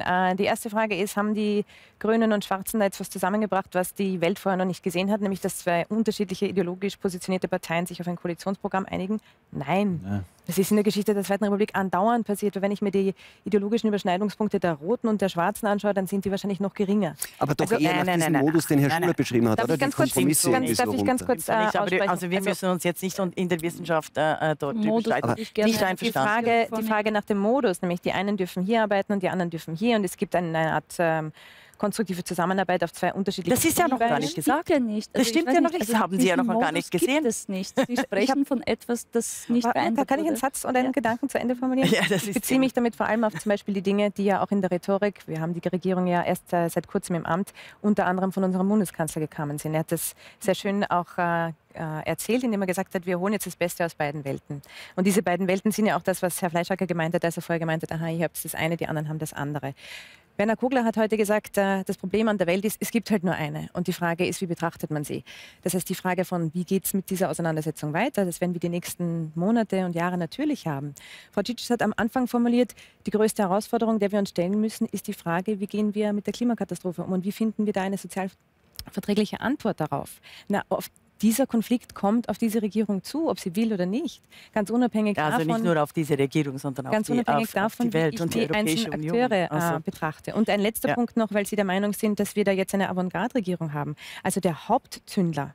Äh, die erste Frage ist, haben die Grünen und Schwarzen da jetzt was zusammengebracht, was die Welt vorher noch nicht gesehen hat, nämlich dass zwei unterschiedliche ideologisch positionierte Parteien sich auf ein Koalitionsprogramm einigen? Nein. Ja. Das ist in der Geschichte der Zweiten Republik andauernd passiert. Weil wenn ich mir die ideologischen Überschneidungspunkte der Roten und der Schwarzen anschaue, dann sind die wahrscheinlich noch geringer. Aber doch also, eher nein, nach nein, diesem nein, Modus, den Herr Schuler beschrieben hat. Darf, oder? Ich ganz, kurz, ganz, darf ich ganz kurz äh, Also wir müssen uns jetzt nicht in der Wissenschaft äh, dort Modus, nicht einverstanden. Die Frage, die Frage nach dem Modus, nämlich die einen dürfen hier arbeiten und die anderen dürfen hier und es gibt eine Art ähm, konstruktive Zusammenarbeit auf zwei unterschiedlichen Das ist ja noch gar nicht gesagt. Ja nicht. Also das stimmt ja noch nicht. Also das haben Sie ja noch Modus gar nicht gesehen. Das nicht. Sie sprechen von etwas, das nicht beeindruckt Da kann ich einen Satz oder einen ja. Gedanken zu Ende formulieren? Ja, ich beziehe mich damit vor allem auf zum Beispiel die Dinge, die ja auch in der Rhetorik, wir haben die Regierung ja erst äh, seit kurzem im Amt, unter anderem von unserem Bundeskanzler gekommen sind. Er hat das sehr schön auch äh, äh, erzählt, indem er gesagt hat, wir holen jetzt das Beste aus beiden Welten. Und diese beiden Welten sind ja auch das, was Herr Fleischacker gemeint hat, als er vorher gemeint hat, aha, ihr habt das eine, die anderen haben das andere. Werner Kogler hat heute gesagt, äh, das Problem an der Welt ist, es gibt halt nur eine. Und die Frage ist, wie betrachtet man sie? Das heißt, die Frage von, wie geht es mit dieser Auseinandersetzung weiter, das werden wir die nächsten Monate und Jahre natürlich haben. Frau Cicic hat am Anfang formuliert, die größte Herausforderung, der wir uns stellen müssen, ist die Frage, wie gehen wir mit der Klimakatastrophe um und wie finden wir da eine sozial verträgliche Antwort darauf. Na, auf dieser Konflikt kommt auf diese Regierung zu, ob sie will oder nicht. Ganz unabhängig also davon. Also nicht nur auf diese Regierung, sondern ganz die, auf, davon, auf die Welt und die, die einzelnen Akteure äh, also. betrachte. Und ein letzter ja. Punkt noch, weil Sie der Meinung sind, dass wir da jetzt eine Avantgarde-Regierung haben. Also der Hauptzündler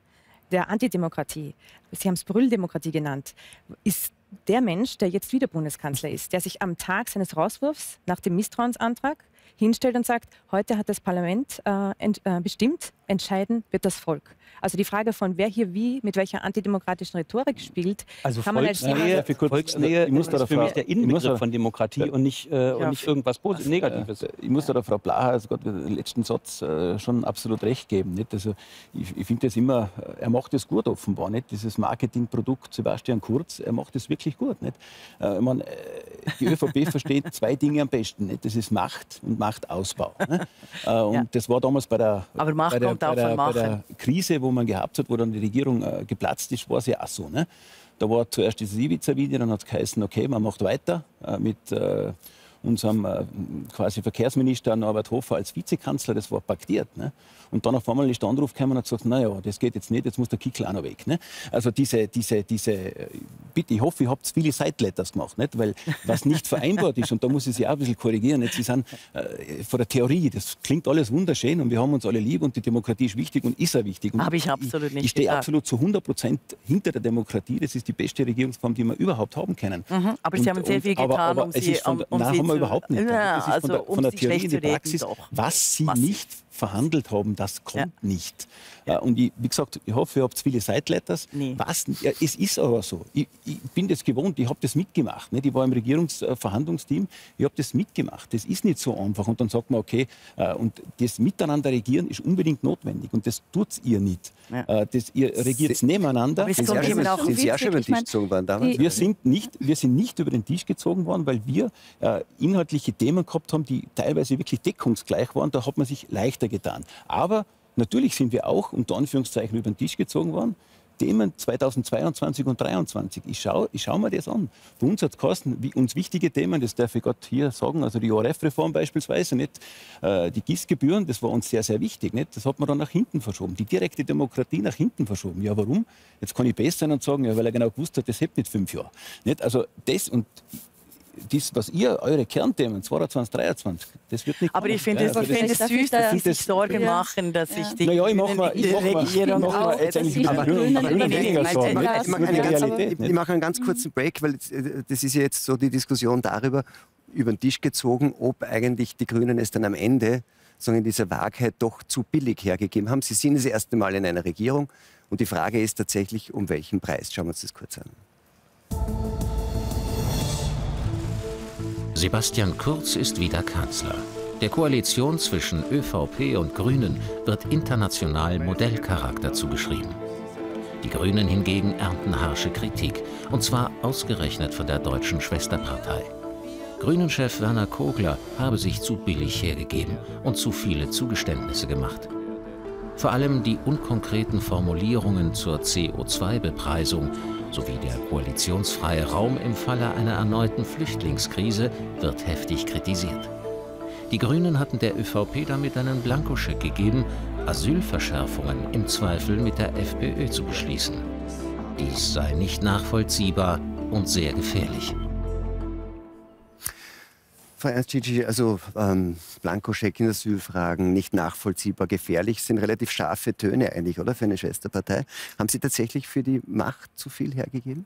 der Antidemokratie, Sie haben es Brülldemokratie genannt, ist der Mensch, der jetzt wieder Bundeskanzler ist, der sich am Tag seines Rauswurfs nach dem Misstrauensantrag hinstellt und sagt, heute hat das Parlament äh, äh, bestimmt, entscheiden wird das Volk. Also die Frage von wer hier wie mit welcher antidemokratischen Rhetorik spielt, also kann man Volksnähe, als Volksnähe ist für mich der Inbegriff von Demokratie und nicht, äh, und nicht irgendwas Positives, Negatives. Ich muss da der Frau Blaha also Gott, den letzten Satz äh, schon absolut recht geben. Nicht? Also ich, ich finde das immer, er macht das gut offenbar, nicht? dieses Marketingprodukt Sebastian Kurz, er macht das wirklich gut. Nicht? Äh, ich mein, äh, die ÖVP versteht zwei Dinge am besten, nicht? das ist Macht und Machtausbau. Ne? Äh, und ja. das war damals bei der, Aber Macht bei der, kommt auch der, bei der Krise, wo man gehabt hat, wo dann die Regierung äh, geplatzt ist, war es ja auch so. Ne? Da war zuerst dieses Ibiza-Video, dann hat es geheißen, okay, man macht weiter äh, mit äh, unserem äh, quasi Verkehrsminister Norbert Hofer als Vizekanzler, das war paktiert. Ne? Und dann auf einmal ist der Anruf gekommen und hat gesagt, naja, das geht jetzt nicht, jetzt muss der Kickel auch noch weg. Ne? Also diese, diese, diese, bitte, ich hoffe, ihr habt viele Sideletters gemacht, nicht? weil was nicht vereinbart ist, und da muss ich Sie auch ein bisschen korrigieren, jetzt, Sie sind äh, von der Theorie, das klingt alles wunderschön und wir haben uns alle lieb und die Demokratie ist wichtig und ist auch wichtig. Habe ich absolut nicht Ich, ich stehe absolut zu 100 Prozent hinter der Demokratie, das ist die beste Regierungsform, die wir überhaupt haben können. Mhm, aber und, Sie haben sehr viel getan, aber, aber um Sie, von, um, um nein, haben wir überhaupt nicht. Ja, das ist also, von der, von der Theorie in die Praxis, was Sie was nicht verhandelt haben, das kommt ja. nicht. Ja. Äh, und ich, wie gesagt, ich hoffe, ihr habt viele Sideletters. Nee. Was, ja, es ist aber so. Ich, ich bin das gewohnt, ich habe das mitgemacht. Nicht? Ich war im Regierungsverhandlungsteam, ich habe das mitgemacht. Das ist nicht so einfach. Und dann sagt man, okay, äh, und das Miteinander regieren ist unbedingt notwendig. Und das tut ihr nicht. Ja. Äh, das, ihr regiert nebeneinander. Sind Sie auch schon über den Tisch gezogen worden damals? Wir sind, nicht, wir sind nicht über den Tisch gezogen worden, weil wir äh, inhaltliche Themen gehabt haben, die teilweise wirklich deckungsgleich waren. Da hat man sich leichter getan. Aber Natürlich sind wir auch unter Anführungszeichen über den Tisch gezogen worden. Themen 2022 und 2023. Ich schaue ich schau mir das an. Für uns hat es wie uns wichtige Themen, das darf ich Gott hier sagen, also die ORF-Reform beispielsweise, nicht? Äh, die GIS-Gebühren, das war uns sehr, sehr wichtig. Nicht? Das hat man dann nach hinten verschoben. Die direkte Demokratie nach hinten verschoben. Ja, warum? Jetzt kann ich besser sein und sagen, ja, weil er genau gewusst hat, das hält nicht fünf Jahre. Nicht? Also das und das, was ihr, eure Kernthemen 2022, 2023, das wird nicht Aber ich finde es ja, also find süß, dass Sie sich Sorgen ja. machen, dass ja. ich die naja, ich mache mal, ich mach mal, Regierung ich mach mal jetzt eigentlich aber weniger Sorgen. Ich mache einen ganz kurzen Break, weil äh, das ist ja jetzt so die Diskussion darüber, über den Tisch gezogen, ob eigentlich die Grünen es dann am Ende so in dieser Wahrheit doch zu billig hergegeben haben. Sie sind das erste Mal in einer Regierung und die Frage ist tatsächlich, um welchen Preis. Schauen wir uns das kurz an. Sebastian Kurz ist wieder Kanzler. Der Koalition zwischen ÖVP und Grünen wird international Modellcharakter zugeschrieben. Die Grünen hingegen ernten harsche Kritik, und zwar ausgerechnet von der deutschen Schwesterpartei. Grünen-Chef Werner Kogler habe sich zu billig hergegeben und zu viele Zugeständnisse gemacht. Vor allem die unkonkreten Formulierungen zur CO2-Bepreisung sowie der koalitionsfreie Raum im Falle einer erneuten Flüchtlingskrise wird heftig kritisiert. Die Grünen hatten der ÖVP damit einen Blankoscheck gegeben, Asylverschärfungen im Zweifel mit der FPÖ zu beschließen. Dies sei nicht nachvollziehbar und sehr gefährlich. Frau Ernst-Gigi, also ähm, Blankoscheck in Asylfragen, nicht nachvollziehbar, gefährlich, sind relativ scharfe Töne eigentlich, oder, für eine Schwesterpartei. Haben Sie tatsächlich für die Macht zu viel hergegeben?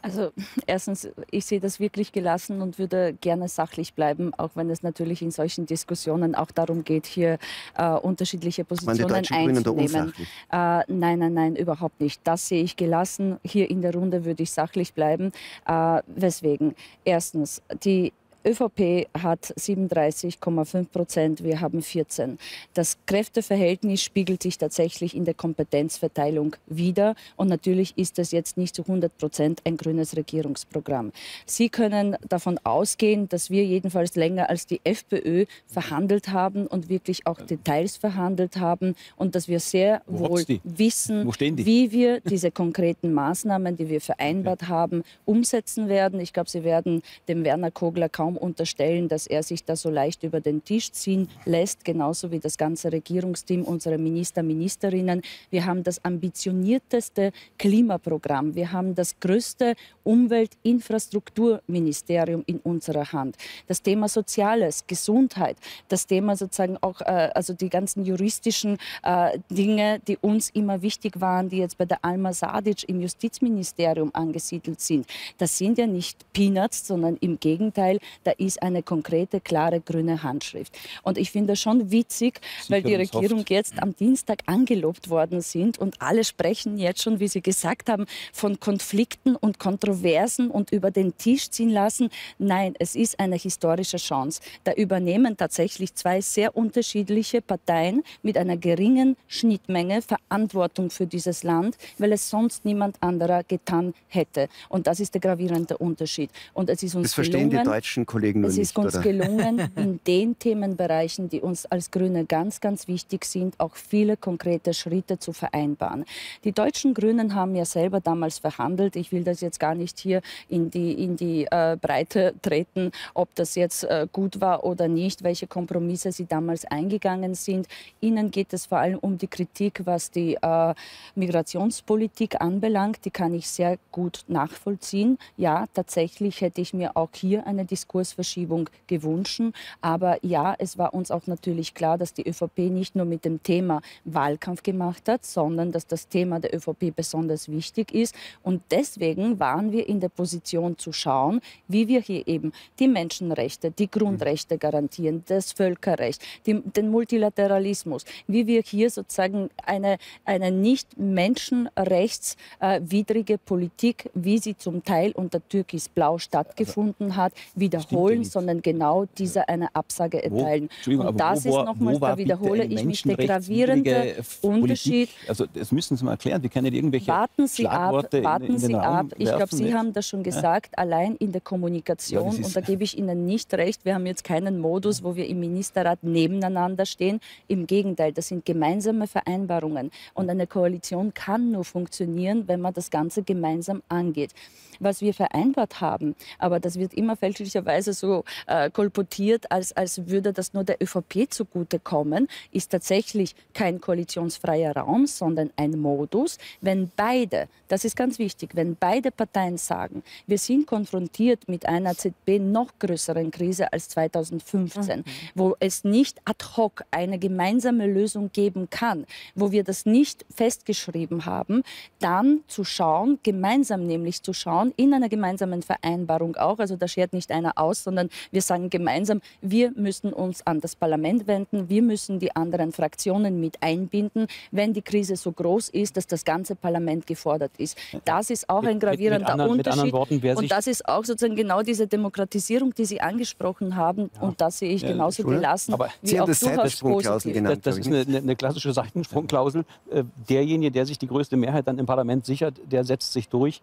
Also erstens, ich sehe das wirklich gelassen und würde gerne sachlich bleiben, auch wenn es natürlich in solchen Diskussionen auch darum geht, hier äh, unterschiedliche Positionen einzunehmen. Äh, nein, nein, nein, überhaupt nicht. Das sehe ich gelassen. Hier in der Runde würde ich sachlich bleiben. Äh, weswegen? Erstens, die ÖVP hat 37,5 Prozent, wir haben 14. Das Kräfteverhältnis spiegelt sich tatsächlich in der Kompetenzverteilung wider. Und natürlich ist das jetzt nicht zu 100 Prozent ein grünes Regierungsprogramm. Sie können davon ausgehen, dass wir jedenfalls länger als die FPÖ verhandelt haben und wirklich auch Details verhandelt haben und dass wir sehr Wo wohl wissen, wie wir diese konkreten Maßnahmen, die wir vereinbart okay. haben, umsetzen werden. Ich glaube, Sie werden dem Werner Kogler kaum unterstellen, dass er sich da so leicht über den Tisch ziehen lässt, genauso wie das ganze Regierungsteam, unsere Minister, Ministerinnen. Wir haben das ambitionierteste Klimaprogramm. Wir haben das größte Umweltinfrastrukturministerium in unserer Hand. Das Thema Soziales, Gesundheit, das Thema sozusagen auch, äh, also die ganzen juristischen äh, Dinge, die uns immer wichtig waren, die jetzt bei der Alma Sadic im Justizministerium angesiedelt sind. Das sind ja nicht Peanuts, sondern im Gegenteil, da ist eine konkrete, klare grüne Handschrift. Und ich finde das schon witzig, weil die Regierung oft. jetzt am Dienstag angelobt worden sind und alle sprechen jetzt schon, wie Sie gesagt haben, von Konflikten und Kontroversen und über den Tisch ziehen lassen. Nein, es ist eine historische Chance. Da übernehmen tatsächlich zwei sehr unterschiedliche Parteien mit einer geringen Schnittmenge Verantwortung für dieses Land, weil es sonst niemand anderer getan hätte. Und das ist der gravierende Unterschied. Und es ist uns das verstehen gelungen, die deutschen Kollegen nur Es ist nicht, uns oder? gelungen, in den Themenbereichen, die uns als Grüne ganz, ganz wichtig sind, auch viele konkrete Schritte zu vereinbaren. Die deutschen Grünen haben ja selber damals verhandelt. Ich will das jetzt gar nicht hier in die, in die äh, Breite treten, ob das jetzt äh, gut war oder nicht, welche Kompromisse sie damals eingegangen sind. Ihnen geht es vor allem um die Kritik, was die äh, Migrationspolitik anbelangt. Die kann ich sehr gut nachvollziehen. Ja, tatsächlich hätte ich mir auch hier eine Diskussion Kursverschiebung gewünscht. Aber ja, es war uns auch natürlich klar, dass die ÖVP nicht nur mit dem Thema Wahlkampf gemacht hat, sondern dass das Thema der ÖVP besonders wichtig ist. Und deswegen waren wir in der Position zu schauen, wie wir hier eben die Menschenrechte, die Grundrechte garantieren, das Völkerrecht, die, den Multilateralismus, wie wir hier sozusagen eine, eine nicht menschenrechtswidrige Politik, wie sie zum Teil unter Türkis-Blau stattgefunden hat, wieder wiederholen, sondern genau dieser eine Absage erteilen. Wo, und das ist nochmals, da wiederhole ich mich, der gravierende Unterschied. Also das müssen Sie mal erklären. Wir können irgendwelche warten Sie Schlagworte ab, warten in, in Sie ab. Ich glaube, Sie haben das schon gesagt, ja. allein in der Kommunikation. Ja, und da gebe ich Ihnen nicht recht. Wir haben jetzt keinen Modus, wo wir im Ministerrat nebeneinander stehen. Im Gegenteil, das sind gemeinsame Vereinbarungen. Und eine Koalition kann nur funktionieren, wenn man das Ganze gemeinsam angeht was wir vereinbart haben. Aber das wird immer fälschlicherweise so äh, kolportiert, als, als würde das nur der ÖVP zugutekommen, ist tatsächlich kein koalitionsfreier Raum, sondern ein Modus, wenn beide, das ist ganz wichtig, wenn beide Parteien sagen, wir sind konfrontiert mit einer ZB noch größeren Krise als 2015, mhm. wo es nicht ad hoc eine gemeinsame Lösung geben kann, wo wir das nicht festgeschrieben haben, dann zu schauen, gemeinsam nämlich zu schauen, schauen, in einer gemeinsamen Vereinbarung auch, also da schert nicht einer aus, sondern wir sagen gemeinsam, wir müssen uns an das Parlament wenden, wir müssen die anderen Fraktionen mit einbinden, wenn die Krise so groß ist, dass das ganze Parlament gefordert ist. Das ist auch ein gravierender mit, mit anderen, Unterschied. Worten, und das ist auch sozusagen genau diese Demokratisierung, die Sie angesprochen haben. Ja. Und das sehe ich genauso ja, gelassen Aber wie Sie auch das durchaus positiv. Genannt, das, das ist eine, eine, klassische Seitensprungklausel. Äh, derjenige, der sich die größte Mehrheit dann im Parlament sichert, der setzt sich durch.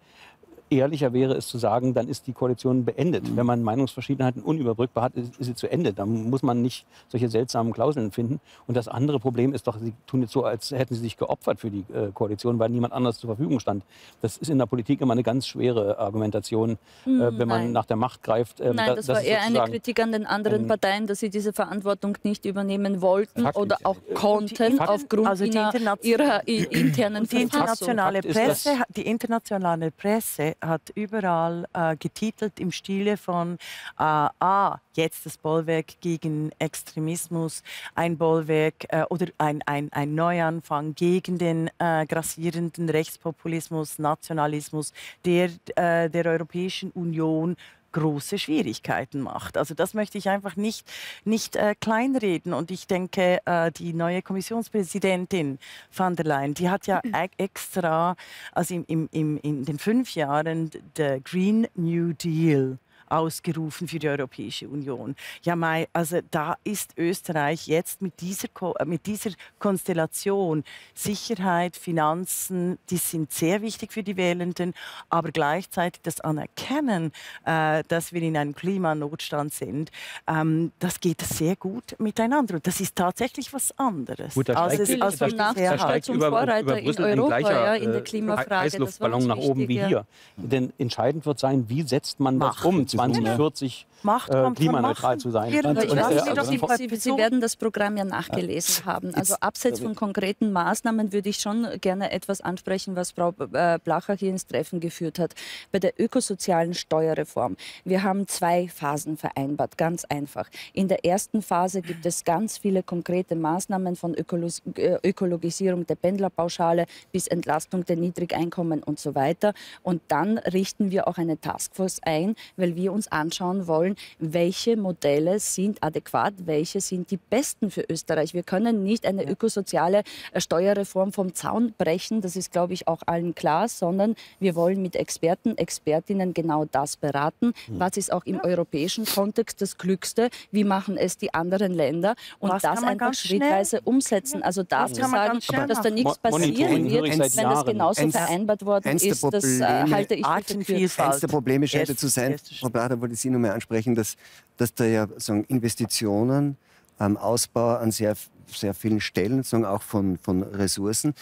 Ehrlicher wäre es zu sagen, dann ist die Koalition beendet. Mhm. Wenn man Meinungsverschiedenheiten unüberbrückbar hat, ist, ist, sie zu Ende. Dann muss man nicht solche seltsamen Klauseln finden. Und das andere Problem ist doch, sie tun jetzt so, als hätten sie sich geopfert für die äh, Koalition, weil niemand anders zur Verfügung stand. Das ist in der Politik immer eine ganz schwere Argumentation, mhm, äh, wenn man nein. nach der Macht greift. Ähm, nein, das, das war eher eine Kritik an den anderen Parteien, dass sie diese Verantwortung nicht übernehmen wollten Faktisch. oder auch konnten aufgrund also ihrer, ihrer internen die internationale Presse, Die internationale Presse hat überall äh, getitelt im Stile von äh, A, jetzt das Bollwerk gegen Extremismus, ein Bollwerk äh, oder ein, ein, ein Neuanfang gegen den äh, grassierenden Rechtspopulismus, Nationalismus der, äh, der Europäischen Union große Schwierigkeiten macht. Also das möchte ich einfach nicht, nicht äh, kleinreden. Und ich denke, äh, die neue Kommissionspräsidentin van der Leyen, die hat ja mhm. extra, also im, im, im, in den fünf Jahren, der Green New Deal ausgerufen für die Europäische Union. Ja, Mai, also da ist Österreich jetzt mit dieser, äh, mit dieser Konstellation Sicherheit, Finanzen, die sind sehr wichtig für die Wählenden, aber gleichzeitig das Anerkennen, äh, dass wir in einem Klimanotstand sind, ähm, das geht sehr gut miteinander. Und das ist tatsächlich was anderes. Gut, da also steigt, als, als da steigt, da zum über, Vorreiter über in Europa gleicher, ja, in der äh, Klimafrage. Heißluftballon nach oben wie hier. Denn entscheidend wird sein, wie setzt man das um? 2040 Macht, äh, klimaneutral zu sein. Ja, ich weiß nicht, also Sie, Sie, werden das Programm ja nachgelesen haben. Also abseits von konkreten Maßnahmen würde ich schon gerne etwas ansprechen, was Frau äh, Blacher hier ins Treffen geführt hat. Bei der ökosozialen Steuerreform. Wir haben zwei Phasen vereinbart, ganz einfach. In der ersten Phase gibt es ganz viele konkrete Maßnahmen von Ökolog äh, Ökologisierung der Pendlerpauschale bis Entlastung der Niedrigeinkommen und so weiter. Und dann richten wir auch eine Taskforce ein, weil wir uns anschauen wollen, welche Modelle sind adäquat, welche sind die besten für Österreich. Wir können nicht eine ökosoziale äh, Steuerreform vom Zaun brechen, das ist, glaube ich, auch allen klar, sondern wir wollen mit Experten, Expertinnen genau das beraten. Hm. Was ist auch im europäischen Kontext das Klügste? Wie machen es die anderen Länder? Und das, das einfach schrittweise umsetzen. Also da zu sagen, dass da nichts passieren wird, wenn das genauso vereinbart worden ist, das äh, halte ich für Eines der Probleme scheint zu sein, Frau Blader wollte ich Sie nur mal ansprechen, sprechen, dass, dass da ja sagen, Investitionen, ähm, Ausbau an sehr, sehr vielen Stellen, sagen, auch von, von Ressourcen,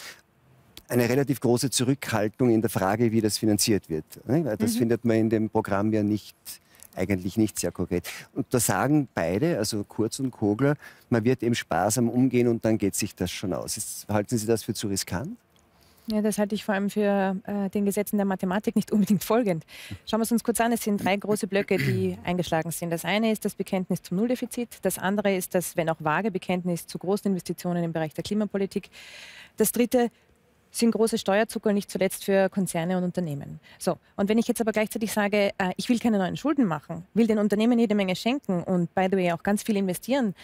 eine relativ große Zurückhaltung in der Frage, wie das finanziert wird. Ne? Das mhm. findet man in dem Programm ja nicht, eigentlich nicht sehr konkret. Und da sagen beide, also Kurz und Kogler, man wird eben sparsam umgehen und dann geht sich das schon aus. Ist, halten Sie das für zu riskant? Ja, das halte ich vor allem für äh, den Gesetzen der Mathematik nicht unbedingt folgend. Schauen wir es uns kurz an. Es sind drei große Blöcke, die eingeschlagen sind. Das eine ist das Bekenntnis zum Nulldefizit. Das andere ist das, wenn auch vage Bekenntnis zu großen Investitionen im Bereich der Klimapolitik. Das dritte sind große Steuerzucker, nicht zuletzt für Konzerne und Unternehmen. So, und wenn ich jetzt aber gleichzeitig sage, äh, ich will keine neuen Schulden machen, will den Unternehmen jede Menge schenken und by the way auch ganz viel investieren,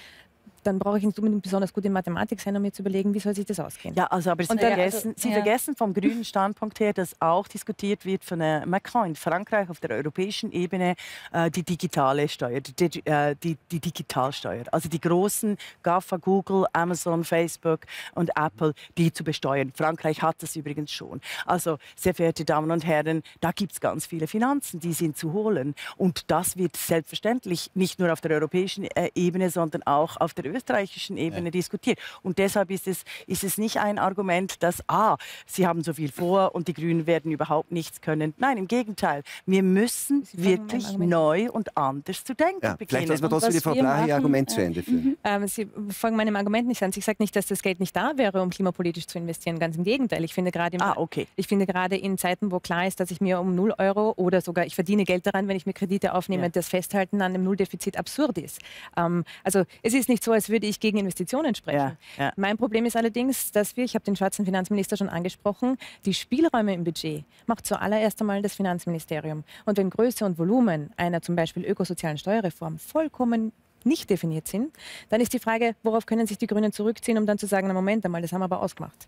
dann brauche ich nicht unbedingt besonders gut in Mathematik sein, um mir zu überlegen, wie soll sich das ausgehen. Ja, also aber Sie, vergessen, also, Sie ja. vergessen vom grünen Standpunkt her, dass auch diskutiert wird von äh, Macron in Frankreich auf der europäischen Ebene äh, die digitale Steuer, die, äh, die, die, Digitalsteuer. Also die großen GAFA, Google, Amazon, Facebook und Apple, die zu besteuern. Frankreich hat das übrigens schon. Also, sehr verehrte Damen und Herren, da gibt es ganz viele Finanzen, die sind zu holen. Und das wird selbstverständlich nicht nur auf der europäischen äh, Ebene, sondern auch auf der österreichischen Ebene ja. diskutiert. Und deshalb ist es, ist es nicht ein Argument, dass, ah, Sie haben so viel vor und die Grünen werden überhaupt nichts können. Nein, im Gegenteil. Wir müssen wirklich neu und anders zu denken ja, beginnen. Vielleicht lassen wir trotzdem die Frau Blaha ihr Argument zu Ende führen. Ähm, Sie folgen meinem Argument nicht an. Ich sage nicht, dass das Geld nicht da wäre, um klimapolitisch zu investieren. Ganz im Gegenteil. Ich finde gerade ah, okay. ich finde gerade in Zeiten, wo klar ist, dass ich mir um 0 Euro oder sogar ich verdiene Geld daran, wenn ich mir Kredite aufnehme, ja. das Festhalten an dem Nulldefizit absurd ist. Ähm, also es ist nicht so, als würde ich gegen Investitionen sprechen. Ja, ja. Mein Problem ist allerdings, dass wir, ich habe den schwarzen Finanzminister schon angesprochen, die Spielräume im Budget macht zuallererst einmal das Finanzministerium. Und wenn Größe und Volumen einer zum Beispiel ökosozialen Steuerreform vollkommen nicht definiert sind, dann ist die Frage, worauf können sich die Grünen zurückziehen, um dann zu sagen, na Moment einmal, das haben wir aber ausgemacht.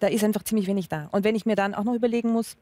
Da ist einfach ziemlich wenig da. Und wenn ich mir dann auch noch überlegen muss,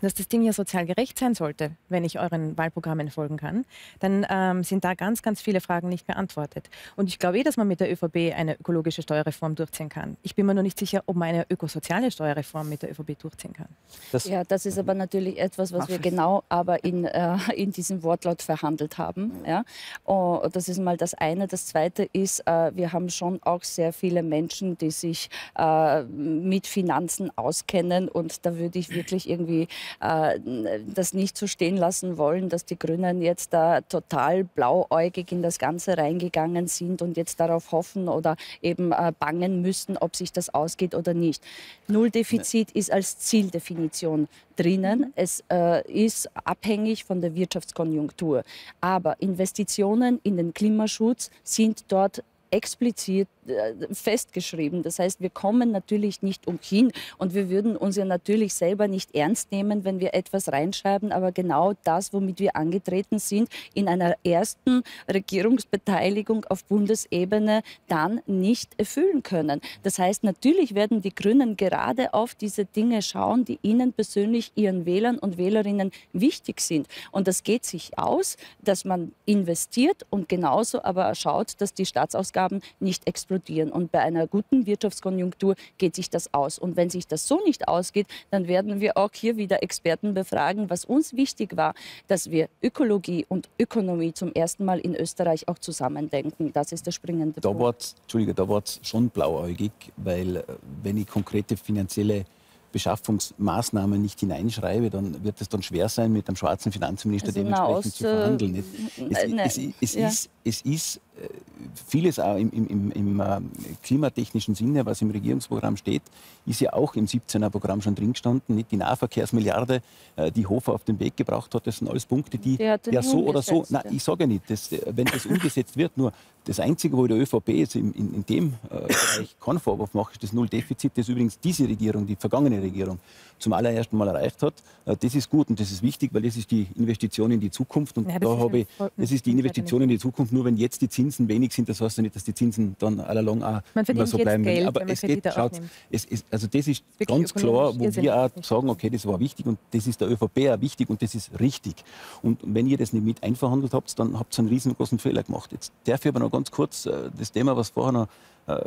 dass das Ding ja sozial gerecht sein sollte, wenn ich euren Wahlprogrammen folgen kann, dann ähm, sind da ganz, ganz viele Fragen nicht beantwortet. Und ich glaube eh, dass man mit der ÖVP eine ökologische Steuerreform durchziehen kann. Ich bin mir nur nicht sicher, ob man eine ökosoziale Steuerreform mit der ÖVP durchziehen kann. Das ja, das ist aber natürlich etwas, was wir genau aber in, äh, in diesem Wortlaut verhandelt haben. Ja? Und oh, das ist mal das eine. Das zweite ist, äh, wir haben schon auch sehr viele Menschen, die sich äh, mit Finanzen auskennen und da würde ich wirklich irgendwie das nicht so stehen lassen wollen, dass die Grünen jetzt da total blauäugig in das Ganze reingegangen sind und jetzt darauf hoffen oder eben äh, bangen müssen, ob sich das ausgeht oder nicht. Nulldefizit ist als Zieldefinition drinnen. Es äh, ist abhängig von der Wirtschaftskonjunktur. Aber Investitionen in den Klimaschutz sind dort explizit äh, festgeschrieben. Das heißt, wir kommen natürlich nicht umhin und wir würden uns ja natürlich selber nicht ernst nehmen, wenn wir etwas reinschreiben, aber genau das, womit wir angetreten sind, in einer ersten Regierungsbeteiligung auf Bundesebene dann nicht erfüllen können. Das heißt, natürlich werden die Grünen gerade auf diese Dinge schauen, die ihnen persönlich, ihren Wählern und Wählerinnen wichtig sind. Und das geht sich aus, dass man investiert und genauso aber schaut, dass die Staatsausgaben nicht explodieren. Und bei einer guten Wirtschaftskonjunktur geht sich das aus. Und wenn sich das so nicht ausgeht, dann werden wir auch hier wieder Experten befragen, was uns wichtig war, dass wir Ökologie und Ökonomie zum ersten Mal in Österreich auch zusammendenken. Das ist der springende da Punkt. Entschuldige, da war es schon blauäugig, weil äh, wenn ich konkrete finanzielle Beschaffungsmaßnahmen nicht hineinschreibe, dann wird es dann schwer sein, mit dem schwarzen Finanzminister also dementsprechend zu verhandeln. Es, es, es, ja. ist, es ist vieles auch im, im, im, ähm, klimatechnischen Sinne, was im Regierungsprogramm steht, ist ja auch im 17er Programm schon drin gestanden. Nicht die Nahverkehrsmilliarde, äh, die Hofer auf den Weg gebracht hat, das sind alles Punkte, die ja so oder so, nein, ich sage ja nicht, das, wenn das umgesetzt wird, nur das Einzige, wo der ÖVP jetzt in, in, in dem äh, Bereich keinen Vorwurf macht, ist das Nulldefizit, das übrigens diese Regierung, die vergangene Regierung, zum allerersten Mal erreicht hat. Äh, das ist gut und das ist wichtig, weil das ist die Investition in die Zukunft. Und ja, da habe ich, das ist die Investition in die Zukunft. Nur wenn jetzt die Zinsen wenig sind, das heißt ja nicht, dass die Zinsen dann allalong auch immer so bleiben. Geld, Aber es geht, schaut, es ist, also das ist Wirklich ganz klar, wo wir auch sagen, okay, das war wichtig und das ist der ÖVP auch wichtig und das ist richtig. Und wenn ihr das nicht mit einverhandelt habt, dann habt ihr einen riesengroßen Fehler gemacht. Jetzt darf ich aber noch ganz kurz äh, das Thema, was vorher noch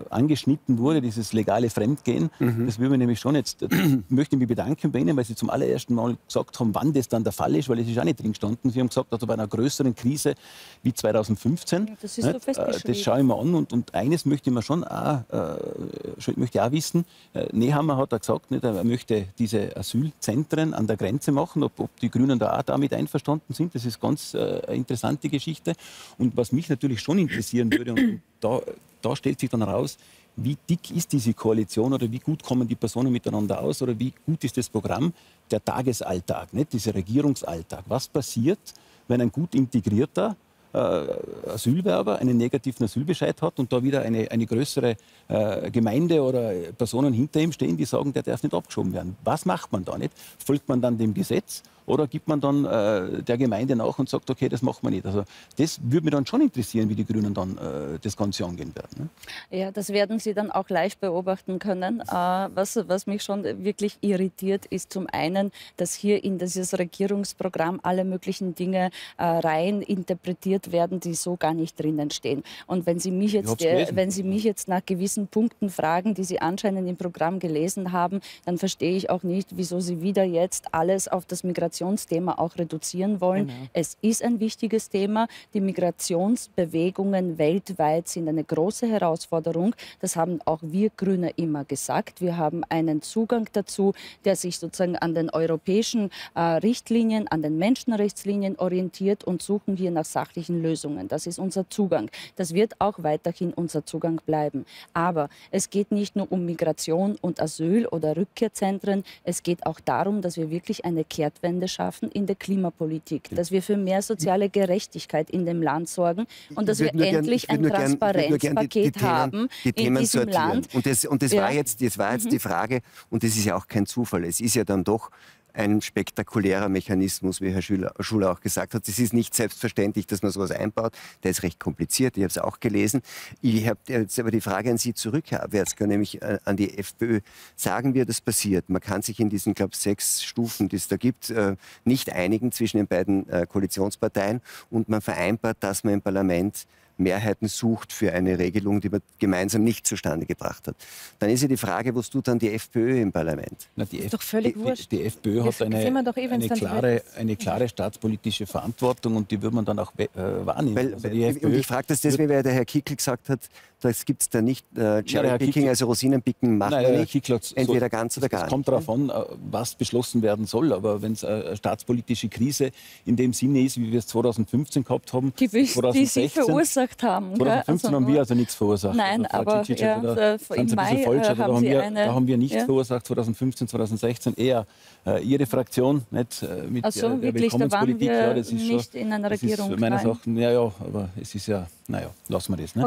angeschnitten wurde, dieses legale Fremdgehen. Mhm. Das würde wir nämlich schon jetzt, äh, möchte mich bedanken bei Ihnen, weil Sie zum allerersten Mal gesagt haben, wann das dann der Fall ist, weil es ist auch nicht drin gestanden. Sie haben gesagt, also bei einer größeren Krise wie 2015, ja, das, ist so das schaue ich mir an und, und eines möchte ich mir schon auch, äh, möchte auch wissen, äh, Nehammer hat da gesagt, nicht, er möchte diese Asylzentren an der Grenze machen, ob, ob die Grünen da auch damit einverstanden sind, das ist ganz äh, eine interessante Geschichte. Und was mich natürlich schon interessieren würde, und da da stellt sich dann heraus, wie dick ist diese Koalition oder wie gut kommen die Personen miteinander aus oder wie gut ist das Programm, der Tagesalltag, nicht dieser Regierungsalltag. Was passiert, wenn ein gut integrierter Asylwerber einen negativen Asylbescheid hat und da wieder eine, eine größere äh, Gemeinde oder Personen hinter ihm stehen, die sagen, der darf nicht abgeschoben werden. Was macht man da nicht? Folgt man dann dem Gesetz oder gibt man dann äh, der Gemeinde nach und sagt, okay, das machen wir nicht? Also das würde mich dann schon interessieren, wie die Grünen dann äh, das Ganze angehen werden. Ne? Ja, das werden Sie dann auch live beobachten können. Äh, was, was mich schon wirklich irritiert, ist zum einen, dass hier in dieses Regierungsprogramm alle möglichen Dinge äh, rein interpretiert werden, die so gar nicht drinnen stehen. Und wenn Sie mich jetzt, äh, wenn Sie mich jetzt nach gewissen Punkten fragen, die Sie anscheinend im Programm gelesen haben, dann verstehe ich auch nicht, wieso Sie wieder jetzt alles auf das Migrations Migrationsthema auch reduzieren wollen. Genau. Es ist ein wichtiges Thema. Die Migrationsbewegungen weltweit sind eine große Herausforderung. Das haben auch wir Grüne immer gesagt. Wir haben einen Zugang dazu, der sich sozusagen an den europäischen äh, Richtlinien, an den Menschenrechtslinien orientiert und suchen hier nach sachlichen Lösungen. Das ist unser Zugang. Das wird auch weiterhin unser Zugang bleiben. Aber es geht nicht nur um Migration und Asyl oder Rückkehrzentren. Es geht auch darum, dass wir wirklich eine Kehrtwende Wende schaffen in der Klimapolitik, dass wir für mehr soziale Gerechtigkeit in dem Land sorgen und dass wir endlich gern, ein Transparenzpaket haben die Themen in diesem Land. Und das, und das ja. war jetzt, das war jetzt mhm. die Frage, und das ist ja auch kein Zufall, es ist ja dann doch ein spektakulärer Mechanismus, wie Herr Schuler auch gesagt hat. Es ist nicht selbstverständlich, dass man sowas einbaut. Der ist recht kompliziert, ich habe es auch gelesen. Ich habe jetzt aber die Frage an Sie zurück, Herr Abwärtsker, nämlich äh, an die FPÖ. Sagen wir, das passiert. Man kann sich in diesen, glaube sechs Stufen, die es da gibt, äh, nicht einigen zwischen den beiden äh, Koalitionsparteien und man vereinbart, dass man im Parlament Mehrheiten sucht für eine Regelung, die man gemeinsam nicht zustande gebracht hat. Dann ist ja die Frage, was tut dann die FPÖ im Parlament? Na, die, ist doch völlig die, wurscht. Die, die FPÖ hat eine, eh, eine, klare, eine klare staatspolitische Verantwortung und die wird man dann auch äh, wahrnehmen. Weil, also und ich frage das deswegen, weil der Herr Kickel gesagt hat, das gibt es da nicht äh, Cherry-Picking, also Rosinenpicken macht man nicht, entweder ganz oder gar nicht. Es kommt darauf an, äh, was beschlossen werden soll, aber wenn es eine staatspolitische Krise in dem Sinne ist, wie wir es 2015 gehabt haben, die, 2016, die sie verursacht haben. 2015 also, haben wir also nichts verursacht. Nein, aber ja, da, im Mai falsch, äh, haben, da haben, wir, eine, da haben wir nichts ja. verursacht, 2015, 2016, eher äh, Ihre Fraktion, nicht äh, mit so, der, der wirklich, Willkommenspolitik. Ja, das ist nicht schon, in einer Regierung. Meiner Sachen, ja, ja, aber es ist ja, naja, lassen wir das. Ne?